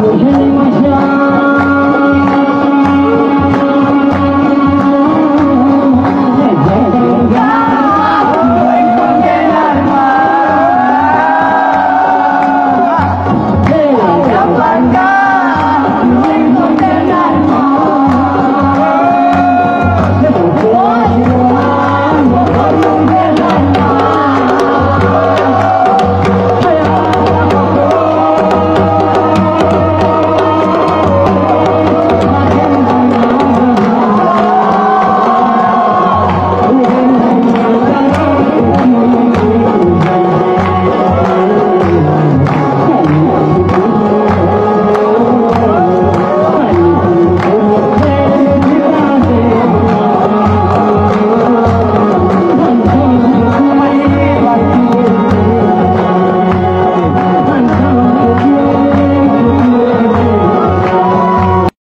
我是你们